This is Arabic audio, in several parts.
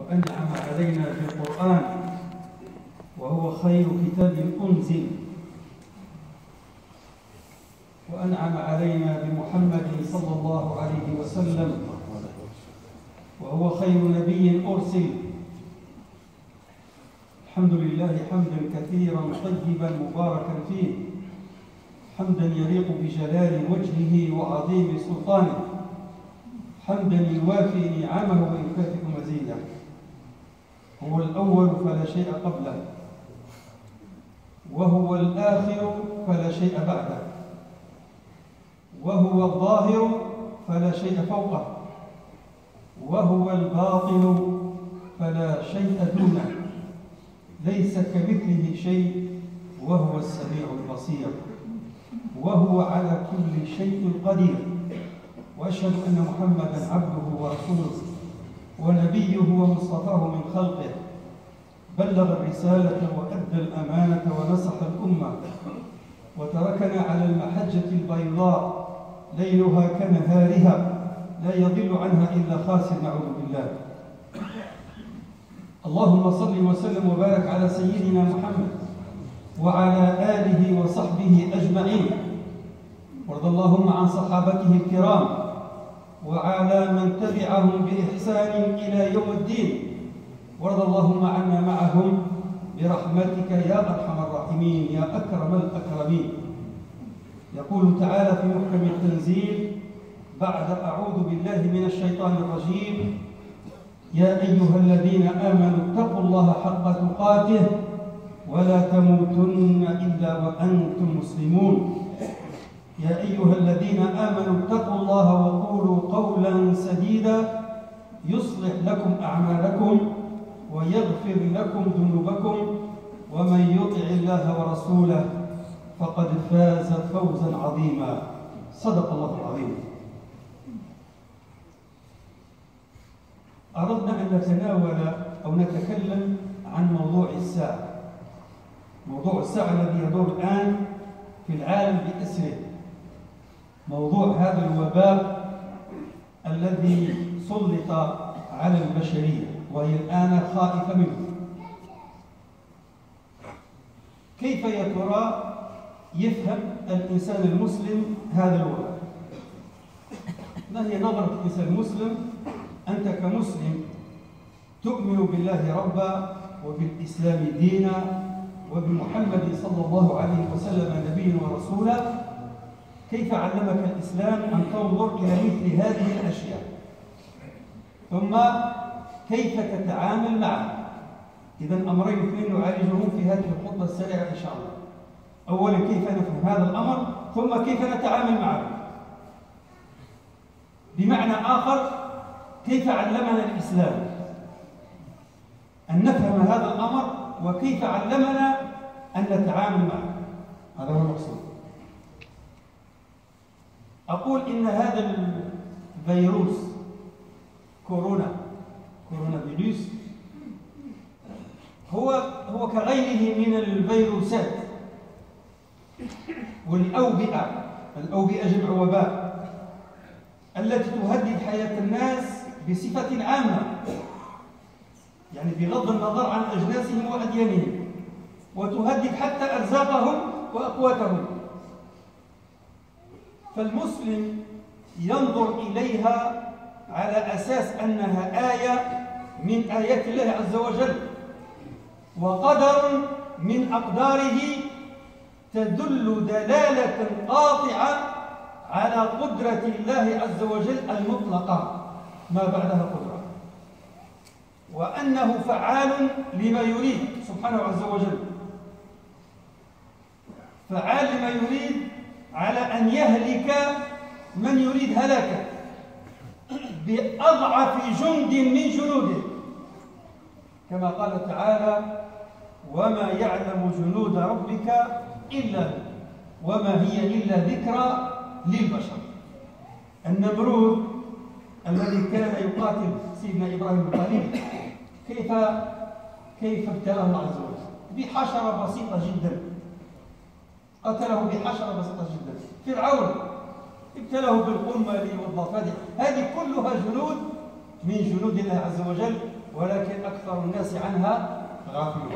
وأنعم علينا بالقرآن وهو خير كتاب أنزل. وأنعم علينا بمحمد صلى الله عليه وسلم وهو خير نبي أرسل. الحمد لله حمدا كثيرا طيبا مباركا فيه حمدا يليق بجلال وجهه وعظيم سلطانه حمدا يوافي نعمه ويكافئ مزيده هو الأول فلا شيء قبله وهو الآخر فلا شيء بعده وهو الظاهر فلا شيء فوقه وهو الباطن فلا شيء دونه ليس كمثله شيء وهو السميع البصير وهو على كل شيء قدير وأشهد أن محمدا عبده ورسوله. ونبيه ومصطفاه من خلقه. بلغ الرسالة وأدى الأمانة ونصح الأمة. وتركنا على المحجة البيضاء ليلها كنهارها لا يضل عنها إلا خاسر. نعوذ بالله. اللهم صل وسلم وبارك على سيدنا محمد وعلى آله وصحبه أجمعين. وارض اللهم عن صحابته الكرام وعلى من تبعهم بإحسان إلى يوم الدين. وارض اللهم عنا معهم برحمتك يا أرحم الراحمين يا أكرم الأكرمين. يقول تعالى في محكم التنزيل بعد أعوذ بالله من الشيطان الرجيم يا أيها الذين آمنوا اتقوا الله حق تقاته ولا تموتن إلا وأنتم مسلمون. يا أيها الذين آمنوا اتقوا الله وقولوا قولا سديدا يصلح لكم أعمالكم ويغفر لكم ذنوبكم ومن يطع الله ورسوله فقد فاز فوزا عظيما. صدق الله العظيم. أردنا أن نتناول أو نتكلم عن موضوع الساعة. موضوع الساعة الذي يدور الآن في العالم بأسره. موضوع هذا الوباء الذي سلط على البشرية وهي الآن خائفة منه. كيف يا ترى يفهم الإنسان المسلم هذا الوباء؟ ما هي نظرة الإنسان المسلم؟ أنت كمسلم تؤمن بالله ربا وبالإسلام دينا وبمحمد صلى الله عليه وسلم نبيا ورسولا كيف علمك الإسلام أن تنظر إلى مثل هذه الأشياء؟ ثم كيف تتعامل معها إذا أمرين اثنين نعالجهم في هذه الخطبة السريعة إن شاء الله. أولا كيف نفهم هذا الأمر؟ ثم كيف نتعامل معه؟ بمعنى آخر كيف علمنا الإسلام؟ أن نفهم هذا الأمر وكيف علمنا أن نتعامل معه؟ هذا هو المقصود. أقول إن هذا الفيروس كورونا كورونا فيروس هو هو كغيره من الفيروسات. والأوبئة الأوبئة جمع وباء التي تهدد حياة الناس بصفة عامة يعني بغض النظر عن أجناسهم وأديانهم وتهدد حتى أرزاقهم وأقواتهم. فالمسلم ينظر إليها على أساس أنها آية من آيات الله عز وجل وقدر من أقداره تدل دلالة قاطعة على قدرة الله عز وجل المطلقة. ما بعدها قدرة. وأنه فعال لما يريد سبحانه عز وجل. فعال لما يريد على أن يهلك من يريد هلاكه بأضعف جند من جنوده. كما قال تعالى وما يعلم جنود ربك إلا وما هي إلا ذكرى للبشر. النمرود الذي كان يقاتل سيدنا إبراهيم الخليل كيف كيف ابتلاه الله عز وجل؟ بحشرة بسيطة جدا. قتله بحشرة بسيطة جدا. فرعون ابتلاه بالقمل والضفادع هذه كلها جنود من جنود الله عز وجل ولكن أكثر الناس عنها غافلون.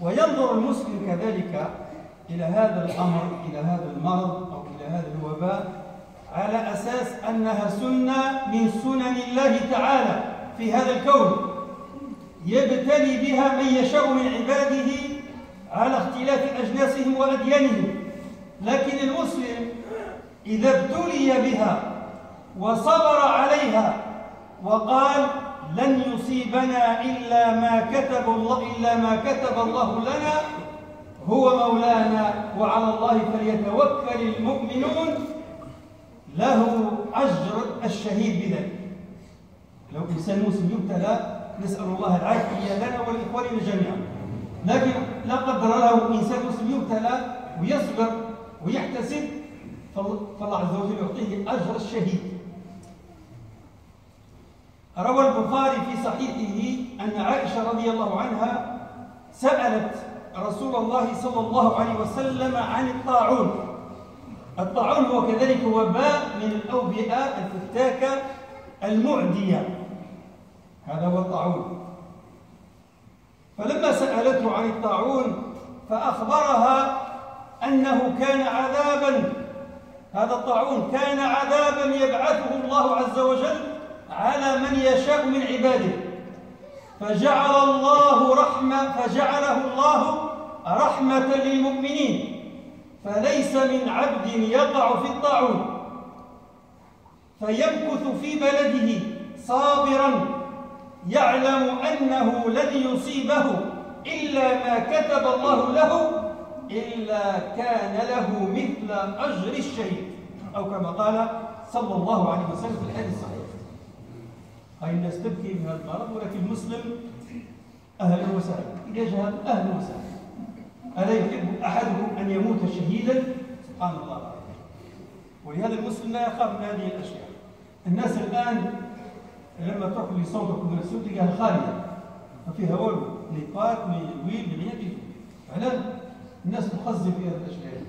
وينظر المسلم كذلك إلى هذا الأمر إلى هذا المرض أو إلى هذا الوباء على أساس أنها سنة من سنن الله تعالى في هذا الكون. يبتلي بها من يشاء من عباده على اختلاف أجناسهم وأديانهم. لكن المسلم إذا ابتلي بها وصبر عليها وقال لن يصيبنا إلا ما كتب الله إلا ما كتب الله لنا هو مولانا وعلى الله فليتوكل المؤمنون. له أجر الشهيد بذلك. لو إنسان مسلم يبتلى نسأل الله العافية لنا ولإخواننا جميعا. لكن لا قدر له إنسان مسلم يبتلى ويصبر ويحتسب فالله عز وجل يعطيه أجر الشهيد. روى البخاري في صحيحه أن عائشة رضي الله عنها سألت رسول الله صلى الله عليه وسلم عن الطاعون. الطاعون هو كذلك وباء من الأوبئة الفتاكة المعدية. هذا هو الطاعون. فلما سألته عن الطاعون فأخبرها أنه كان عذابا. هذا الطاعون كان عذابا يبعثه الله عز وجل على من يشاء من عباده. فجعل الله رحمة فجعله الله رحمة للمؤمنين. فليس من عبد يقع في الطاعون. فيمكث في بلده صابرا. يعلم أنه لن يصيبه إلا ما كتب الله له إلا كان له مثل أجر الشهيد. أو كما قال صلى الله عليه وسلم في الحديث الصحيح. هاي الناس تبكي من هذا المرض؟ ولكن المسلم أهلا وسهلا إذا جهل أهلا وسهلا ألا يحب أحدكم أن يموت شهيدا؟ سبحان الله. ولهذا المسلم لا يخاف من هذه الأشياء. الناس الآن لما تروح لسونتر كوميرسيون تلقاها خالية. ما فيها والو لي بارك لي ويل لي ريان علاه الناس تخزن في هذه الأشياء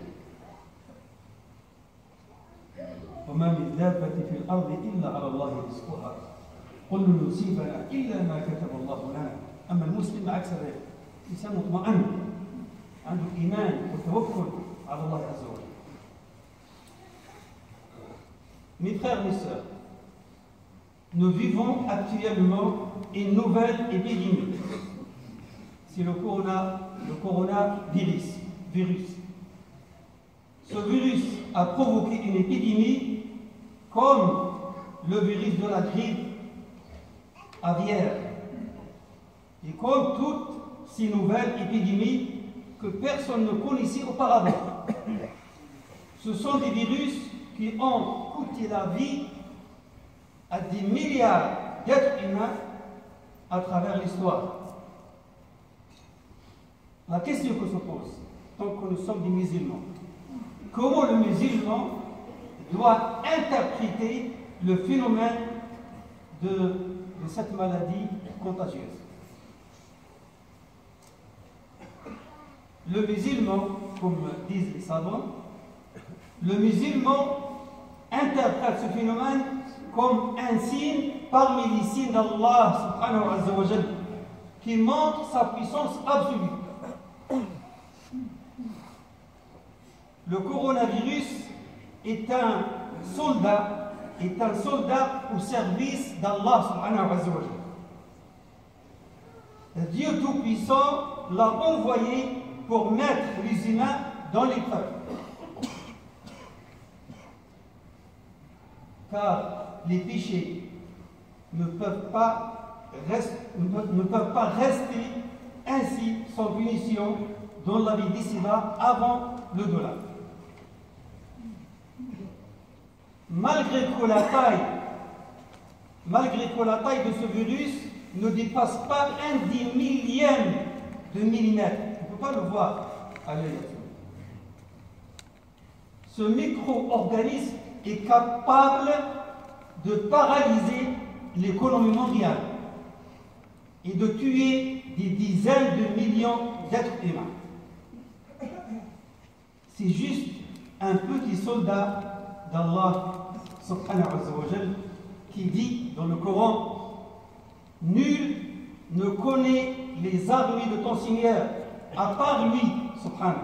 وما من دابة في الأرض إلا على الله رزقها. قل يصيبنا إلا ما كتب الله لنا. أما المسلم عكس ذلك. إنسان مطمئن عنده إيمان وتوكل على الله عز وجل. Mes frères, mes sœurs, nous vivons actuellement une nouvelle épidémie. C'est le, corona, coronavirus. Virus. Ce virus a provoqué une épidémie comme le virus de la grippe aviaire et comme toutes ces nouvelles épidémies que personne ne connaissait auparavant. Ce sont des virus qui ont coûté la vie à des milliards d'êtres humains à travers l'histoire. La question que se pose, tant que nous sommes des musulmans, comment le musulman doit interpréter le phénomène de, de cette maladie contagieuse? Le musulman, comme disent les savants, le musulman interprète ce phénomène comme un signe parmi les signes d'Allah subhanahu wa qui montre sa puissance absolue. Le coronavirus est un soldat, est un soldat au service d'Allah subhanahu wa Dieu Tout-Puissant l'a envoyé pour mettre les humains dans l'épreuve. Car les péchés ne peuvent pas, rester, ainsi sans punition dans la vie d'ici avant le dollar. Malgré que la taille, malgré que la taille de ce virus ne dépasse pas un dix millième de millimètre, on ne peut pas le voir à l'œil. Ce micro-organisme est capable de paralyser l'économie mondiale et de tuer des dizaines de millions d'êtres humains. C'est juste un petit soldat d'Allah qui dit dans le Coran Nul ne connaît les armées de ton Seigneur à part lui, subhanahu.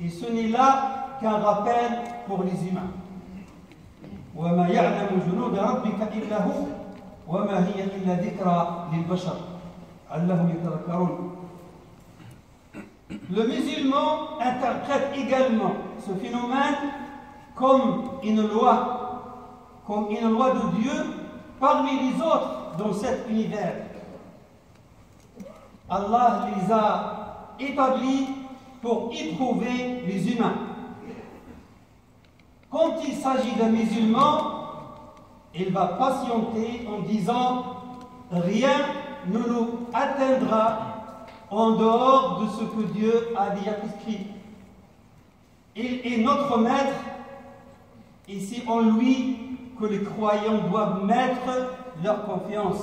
Et ce n'est là qu'un rappel pour les humains. وما يعلم جنود ربك إلا هو وما هي إلا ذكرى للبشر علهم يتذكرون Le musulman interprète également ce phénomène comme une loi, comme une loi de Dieu parmi les autres dans cet univers. Allah les a établis pour éprouver les humains. Quand il s'agit d'un musulman, il va patienter en disant rien ne nous atteindra en dehors de ce que Dieu a déjà prescrit. Il est notre maître et c'est en lui que les croyants doivent mettre leur confiance.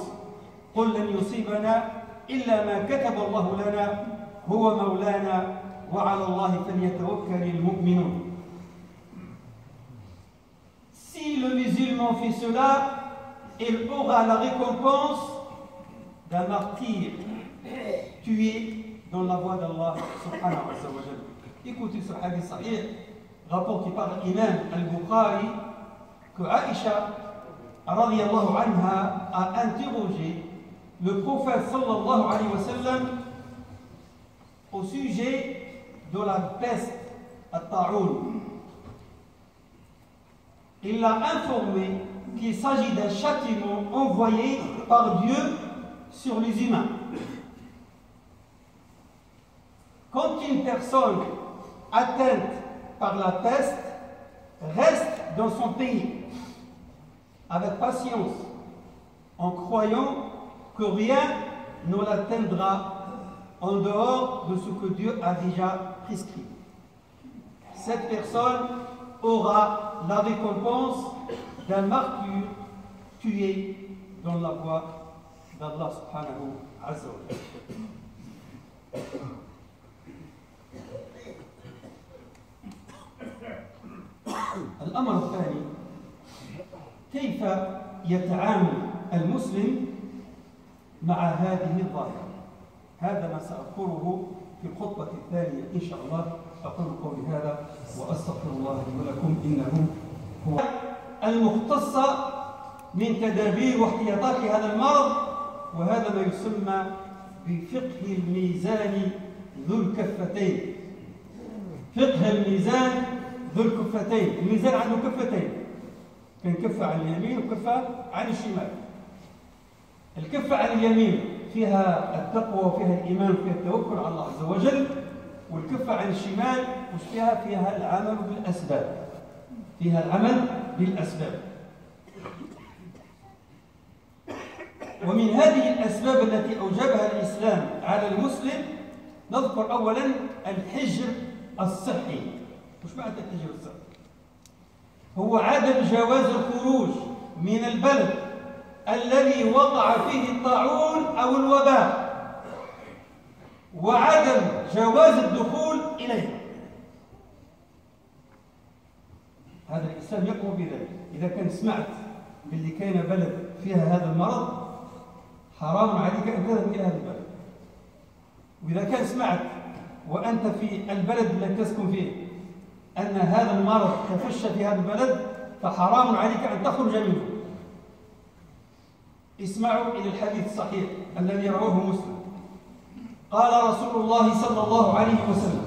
Si le musulman fait cela, il aura la récompense d'un martyr tué dans la voie d'Allah subhanahu wa. Écoutez ce hadith sahih rapporté par l'imam al-Bukhari que Aïcha radiallahu anha a interrogé le prophète sallallahu alayhi wa sallam au sujet de la peste à Ta'oun. Il l'a informé qu'il s'agit d'un châtiment envoyé par Dieu sur les humains. Quand une personne atteinte par la peste reste dans son pays avec patience en croyant que rien ne l'atteindra en dehors de ce que Dieu a déjà prescrit. Cette personne aura la récompense d'un martyr tué dans la voie d'Allah subhanahu wa الأمر الثاني كيف يتعامل المسلم مع هذه الظاهرة؟ هذا ما سأذكره في الخطبة الثانية إن شاء الله. أقول قولي هذا وأستغفر الله لي ولكم إنه هو المختصة من تدابير واحتياطات هذا المرض وهذا ما يسمى بفقه الميزان ذو الكفتين. فقه الميزان ذو الكفتين. الميزان عنده كفتين. كان كفة عن اليمين وكفة عن الشمال. الكفة عن اليمين فيها التقوى وفيها الإيمان وفيها التوكل على الله عز وجل. والكفة عن الشمال وش فيها فيها العمل بالأسباب. فيها العمل بالأسباب. ومن هذه الأسباب التي أوجبها الإسلام على المسلم نذكر أولا الحجر الصحي. وش معنى الحجر الصحي. هو عدم جواز الخروج من البلد الذي وقع فيه الطاعون أو الوباء. وعدم جواز الدخول إليه. هذا الإسلام يقوم بذلك. إذا كان سمعت باللي كاين بلد فيها هذا المرض حرام عليك أن تذهب إلى هذا البلد. وإذا كان سمعت وأنت في البلد الذي تسكن فيه أن هذا المرض تفشى في هذا البلد فحرام عليك أن تخرج منه. اسمعوا إلى الحديث الصحيح الذي رواه مسلم. قال رسول الله صلى الله عليه وسلم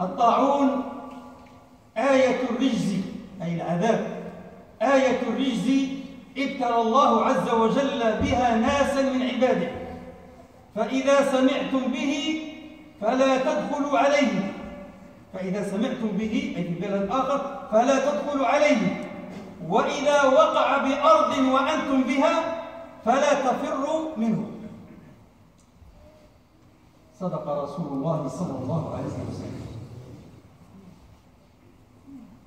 الطاعون آية الرجز أي العذاب آية الرجز ابتلى الله عز وجل بها ناسا من عباده فإذا سمعتم به فلا تدخلوا عليه فإذا سمعتم به أي في بلد آخر فلا تدخلوا عليه وإذا وقع بأرض وأنتم بها فلا تفروا منه. صدق رسول الله صلى الله عليه وسلم.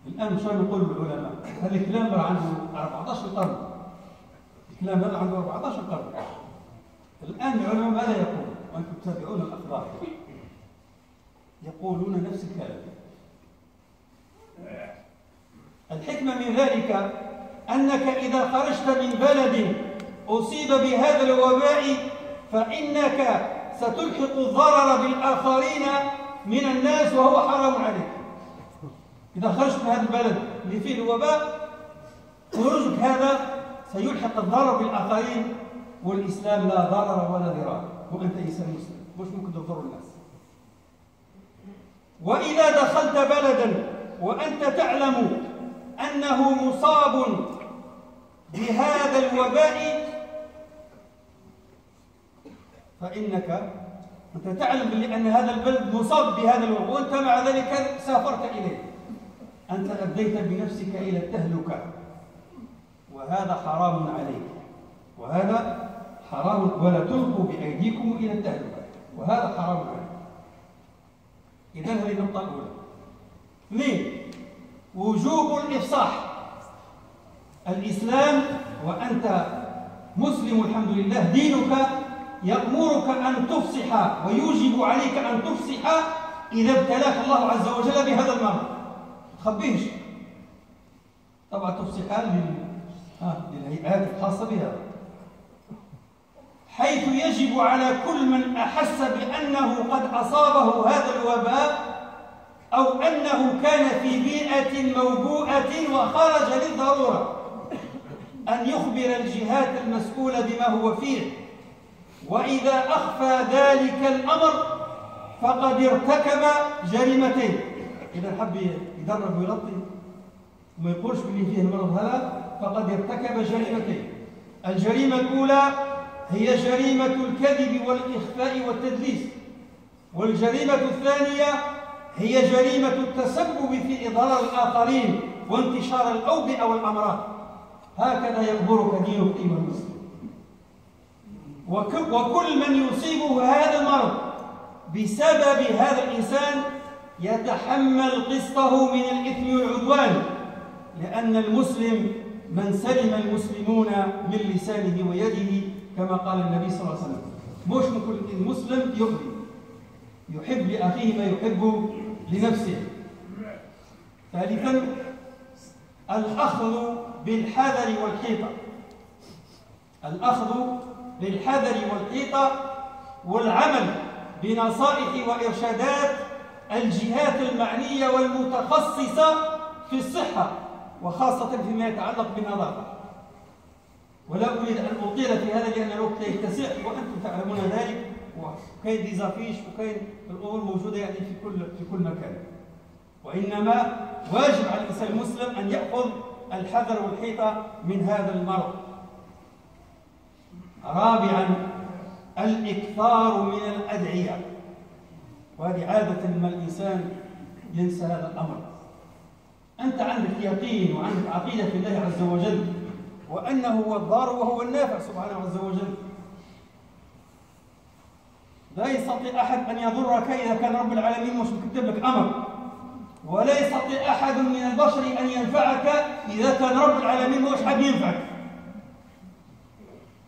الآن شو نقول العلماء هذا الكلام عنده 14 قرن. الكلام هذا عنده 14 قرن. الآن العلماء ماذا يقولون وأنتم تتابعون الأخبار. يقولون نفس الكلام. الحكمة من ذلك أنك إذا خرجت من بلد أصيب بهذا الوباء فإنك ستلحق الضرر بالآخرين من الناس وهو حرام عليك. إذا خرجت من هذا البلد اللي فيه الوباء خروجك هذا سيلحق الضرر بالآخرين والإسلام لا ضرر ولا ضرار. وأنت إنسان مسلم. مش ممكن تضر الناس. وإذا دخلت بلدا وأنت تعلم أنه مصاب بهذا الوباء فإنك أنت تعلم بأن هذا البلد مصاب بهذا الوباء وأنت مع ذلك سافرت إليه. أنت أديت بنفسك إلى التهلكة. وهذا حرام عليك. وهذا حرام ولا تلقوا بأيديكم إلى التهلكة. وهذا حرام عليك. إذا هذه النقطة الأولى اثنين وجوب الإفصاح. الإسلام وأنت مسلم الحمد لله دينك يأمرك أن تفصح ويوجب عليك أن تفصح إذا ابتلاك الله عز وجل بهذا المرض تخبيش. طبعا تفصحان للهيئات الخاصة بها. حيث يجب على كل من أحس بأنه قد أصابه هذا الوباء أو أنه كان في بيئة موبوءة وخرج للضرورة أن يخبر الجهات المسؤولة بما هو فيه. وإذا أخفى ذلك الأمر فقد ارتكب جريمتين. إذا حب يدرب ويغطي وما يقولش باللي فيه المرض هذا فقد ارتكب جريمتين. الجريمة الأولى هي جريمة الكذب والإخفاء والتدليس. والجريمة الثانية هي جريمة التسبب في إضرار الآخرين وانتشار الأوبئة والأمراض. هكذا يخبرك دينك أيها المسلم. وكل من يصيبه هذا المرض بسبب هذا الإنسان يتحمل قسطه من الإثم والعدوان لأن المسلم من سلم المسلمون من لسانه ويده كما قال النبي صلى الله عليه وسلم. مش كل المسلم يؤذي يحب لأخيه ما يحب لنفسه. ثالثا الأخذ بالحذر والحيطة الأخذ بالحذر والحيطة والعمل بنصائح وإرشادات الجهات المعنية والمتخصصة في الصحة وخاصة فيما يتعلق بالنظافة. ولا أريد أن أطيل في هذا لأن الوقت لا يتسع وأنتم تعلمون ذلك وكاين ديزافيش وكاين الأمور موجودة يعني في كل في كل مكان. وإنما واجب على الإنسان المسلم أن يأخذ الحذر والحيطة من هذا المرض. رابعا الإكثار من الأدعية. وهذه عادة ما الإنسان ينسى هذا الأمر. أنت عندك يقين وعندك عقيدة في الله عز وجل وأنه هو الضار وهو النافع سبحانه عز وجل. لا يستطيع أحد أن يضرك إذا كان رب العالمين مش مكتب لك أمر. ولا يستطيع أحد من البشر أن ينفعك إذا كان رب العالمين مش حد ينفعك.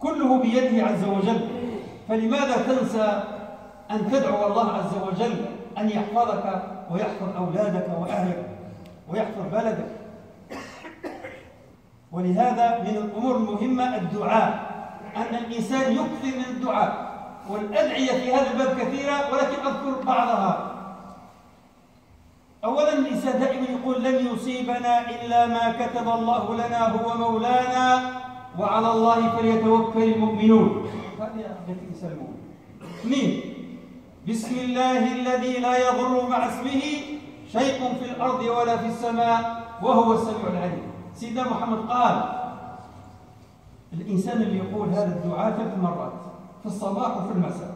كله بيده عز وجل. فلماذا تنسى أن تدعو الله عز وجل أن يحفظك ويحفظ أولادك وأهلك ويحفظ بلدك؟ ولهذا من الأمور المهمة الدعاء. أن الإنسان يكثر من الدعاء. والأدعية في هذا الباب كثيرة ولكن أذكر بعضها. أولا الإنسان دائما يقول لن يصيبنا إلا ما كتب الله لنا هو مولانا. وعلى الله فليتوكل المؤمنون. المؤمن اثنين بسم الله الذي لا يضر مع اسمه شيء في الأرض ولا في السماء وهو السميع العليم. سيدنا محمد قال الإنسان اللي يقول هذا الدعاء ثلاث مرات في الصباح وفي المساء.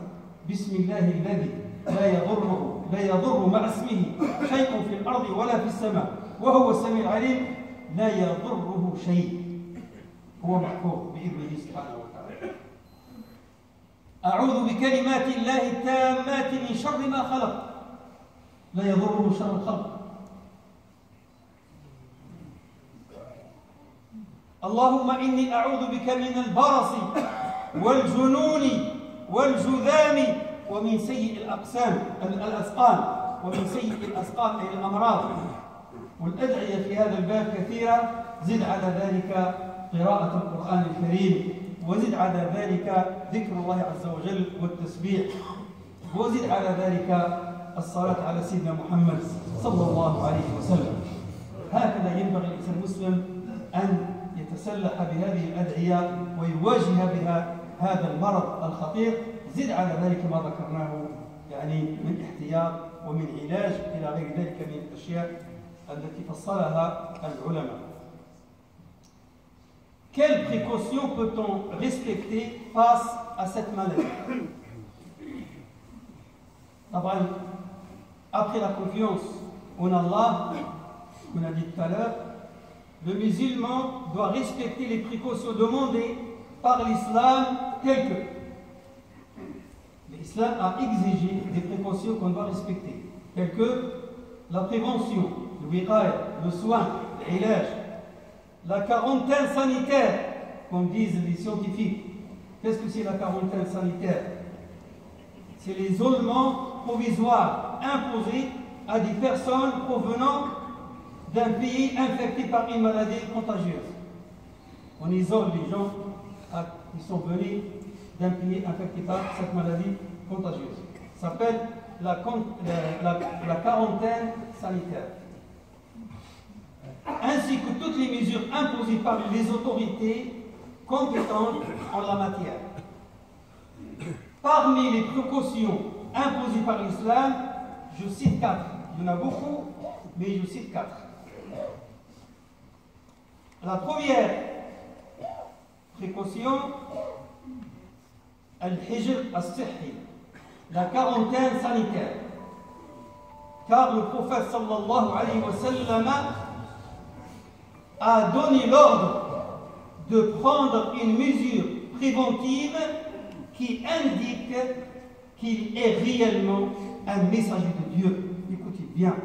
بسم الله الذي لا يضره لا يضر مع اسمه شيء في الأرض ولا في السماء وهو السميع العليم لا يضره شيء. هو محفوظ بإذنه سبحانه وتعالى. أعوذ بكلمات الله التامات من شر ما خلق. لا يضره شر الخلق. اللهم إني أعوذ بك من البرص والجنون والجذام ومن سيء الأقسام الأسقام ومن سيء الأسقام أي الأمراض. والأدعية في هذا الباب كثيرة زد على ذلك قراءة القرآن الكريم. وزد على ذلك ذكر الله عز وجل والتسبيح. وزد على ذلك الصلاة على سيدنا محمد صلى الله عليه وسلم. هكذا ينبغي الإنسان المسلم أن يتسلح بهذه الأدعية ويواجه بها هذا المرض الخطير. زد على ذلك ما ذكرناه يعني من احتياط ومن علاج إلى غير ذلك من الأشياء التي فصلها العلماء. Quelles précautions peut-on respecter face à cette maladie? Après la confiance en Allah, on a dit tout à l'heure, le musulman doit respecter les précautions demandées par l'islam telles que. L'islam a exigé des précautions qu'on doit respecter, telles que la prévention, le le soin, l'ilage, la quarantaine sanitaire, comme disent les scientifiques. Qu'est-ce que c'est la quarantaine sanitaire? C'est l'isolement provisoire imposé à des personnes provenant d'un pays infecté par une maladie contagieuse. On isole les gens qui sont venus d'un pays infecté par cette maladie contagieuse. Ça s'appelle la, la quarantaine sanitaire ainsi que toutes les mesures imposées par les autorités compétentes en la matière. Parmi les précautions imposées par l'islam, je cite quatre. Il y en a beaucoup, mais je cite quatre. La première précaution, la quarantaine sanitaire. Car le prophète sallallahu alayhi wa sallam a donné l'ordre de prendre une mesure préventive qui indique qu'il est réellement un messager de Dieu. Écoutez bien,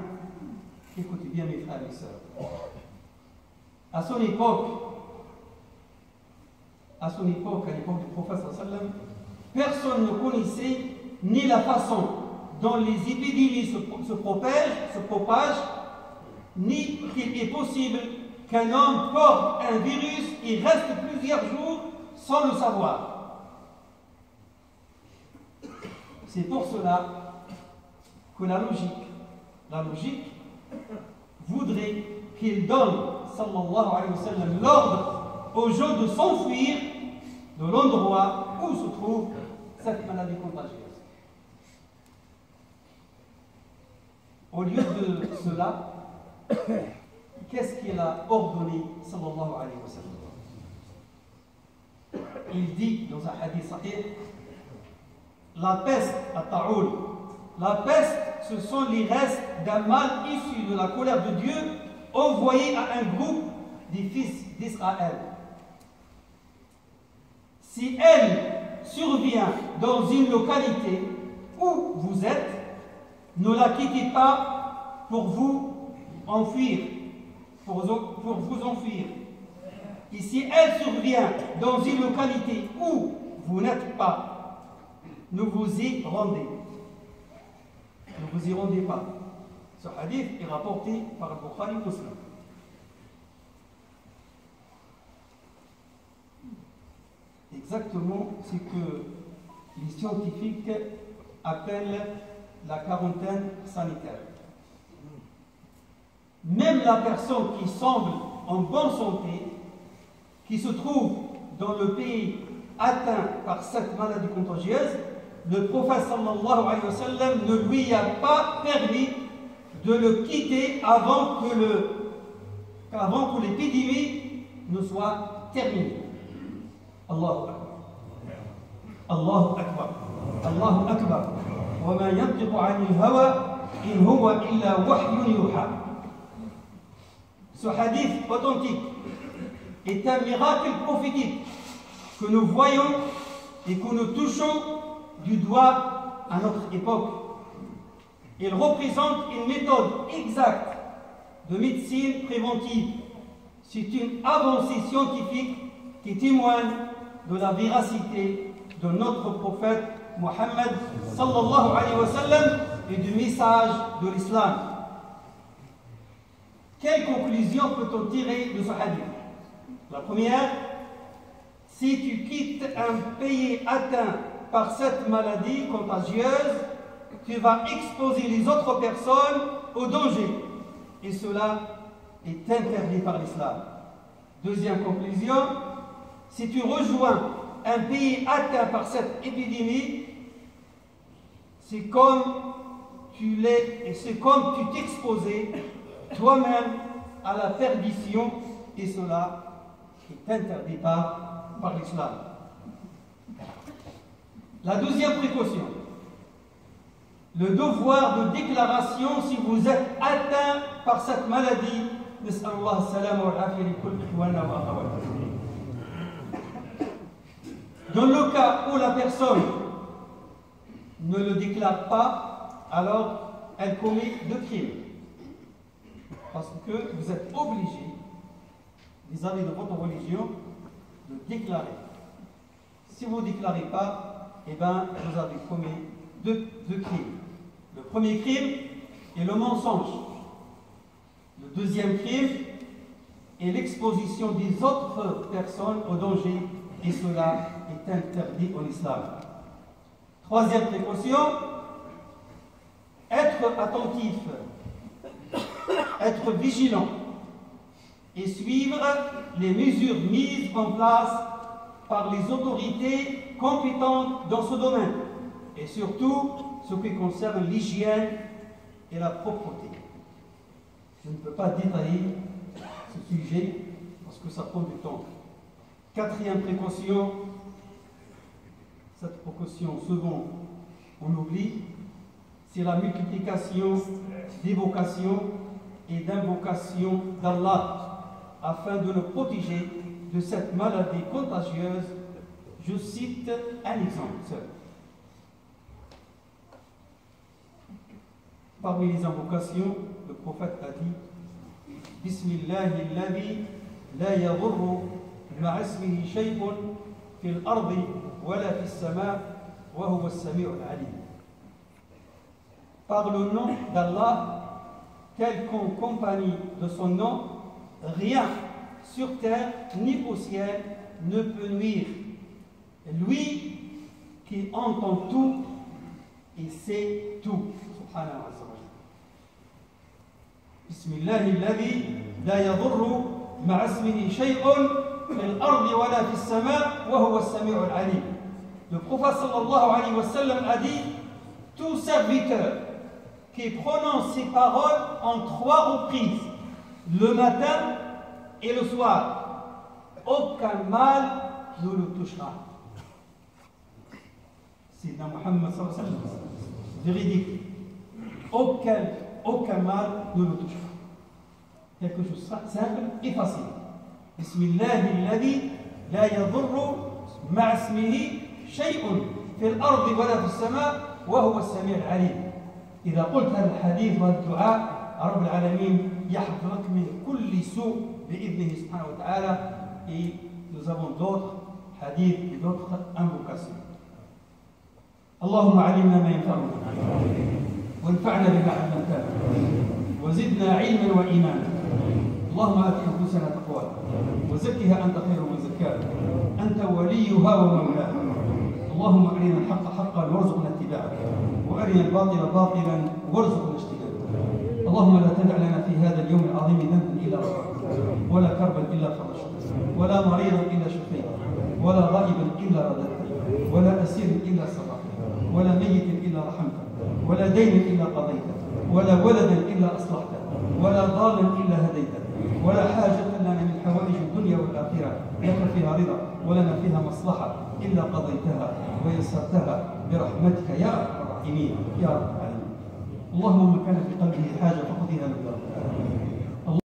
écoutez bien mes frères et sœurs. À son époque, à son époque, à l'époque du prophète personne ne connaissait ni la façon dont les épidémies se propagent, ni qu'il est possible qu'un homme porte un virus et reste plusieurs jours sans le savoir. C'est pour cela que la logique, la logique voudrait qu'il donne, sallallahu alayhi wa l'ordre aux gens de s'enfuir de l'endroit où se trouve cette maladie contagieuse. Au lieu de cela, qu'est-ce qu'il a ordonné Il dit dans un hadith la peste, ta'oul, la peste, ce sont les restes d'un mal issu de la colère de Dieu envoyé à un groupe des fils d'Israël. Si elle survient dans une localité où vous êtes, ne la quittez pas pour vous enfuir pour, vous enfuir. Si elle survient dans une localité où vous n'êtes pas, ne vous y rendez. Ne vous y rendez pas. Ce hadith est rapporté par le Bukhari Muslim. Exactement ce que les scientifiques appellent la quarantaine sanitaire la personne qui semble en bonne santé, qui se trouve dans le pays atteint par cette maladie contagieuse, le prophète sallallahu alayhi wa sallam ne lui a pas permis de le quitter avant que le avant que l'épidémie ne soit terminée. Allahu Akbar. Allahu Akbar. Allahu Akbar. وما ينطق عن الهوى إن هو إلا وحي يوحى ce hadith authentique est un miracle prophétique que nous voyons et que nous touchons du doigt à notre époque. Il représente une méthode exacte de médecine préventive. C'est une avancée scientifique qui témoigne de la véracité de notre prophète Mohammed sallallahu et du message de l'islam. Quelle conclusion peut-on tirer de ce hadith? La première, si tu quittes un pays atteint par cette maladie contagieuse, tu vas exposer les autres personnes au danger. Et cela est interdit par l'islam. Deuxième conclusion, si tu rejoins un pays atteint par cette épidémie, c'est comme tu l'es et c'est comme tu t'exposais toi-même à la perdition et cela est interdit par, par l'islam. La deuxième précaution, le devoir de déclaration si vous êtes atteint par cette maladie. Dans le cas où la personne ne le déclare pas, alors elle commet deux crimes. Parce que vous êtes obligé, vis-à-vis de votre religion, de déclarer. Si vous ne déclarez pas, eh bien, vous avez commis deux crimes. Le premier crime est le mensonge. Le deuxième crime est l'exposition des autres personnes au danger, et cela est interdit en islam. Troisième précaution, être attentif, être vigilant et suivre les mesures mises en place par les autorités compétentes dans ce domaine, et surtout ce qui concerne l'hygiène et la propreté. Je ne peux pas détailler ce sujet parce que ça prend du temps. Quatrième précaution, cette précaution, souvent on oublie, c'est la multiplication d'évocations et d'invocations d'Allah afin de nous protéger de cette maladie contagieuse. Je cite un exemple. Parmi les invocations, le prophète a dit Bismillah la yadurru ma'a shay'un fil ardi wala fis sama' wa huwa as-sami'ul. Par le nom d'Allah, tel qu'en compagnie de son nom, rien sur terre ni au ciel ne peut nuire. Lui qui entend tout et sait tout. Subhanahu wa ta'ala. بسم الله الذي لا يضر مع اسمه شيء في الأرض ولا في السماء وهو السميع العليم Le prophète sallallahu alayhi wa sallam a dit Tout serviteur qui prononce ces paroles en trois reprises, le matin et le soir. Aucun mal ne le touchera. C'est dans Muhammad sallallahu alayhi wa sallam. Véridique. Aucun, aucun mal ne le touchera. Quelque chose de simple et facile. Bismillah alladhi la yadurru ma'asmihi shay'un fil ardi wa la fis sama wa huwa as-sami' alim. إذا قلت هذا الحديث والدعاء رب العالمين يحفظك من كل سوء بإذنه سبحانه وتعالى. et nous avons d'autres hadiths et d'autres invocations. اللهم علمنا ما ينفعنا وانفعنا بما علمتنا وزدنا علما وإيمانا. اللهم آت أنفسنا تقواها وزكها أنت خير من زكاها. أنت وليها ومولاها. اللهم أرنا الحق حقا وارزقنا اتباعه. وأرنا الباطل باطلا وارزقنا اجتنابه. اللهم لا تدع لنا في هذا اليوم العظيم ذنبا إلا غفرته ولا كربا إلا فرجته ولا مريضا إلا شفيته ولا غائبا إلا رددته ولا أسير إلا سرقته ولا ميت إلا رحمته ولا دين إلا قضيته ولا ولدا إلا أصلحته ولا ضالا إلا هديته ولا حاجة لنا من حوائج الدنيا والآخرة لك فيها رضا ولنا فيها مصلحة إلا قضيتها ويسرتها برحمتك يا أرحم الراحمين يا العالمين اللهم من كان في قلبه حاجة فقضيها له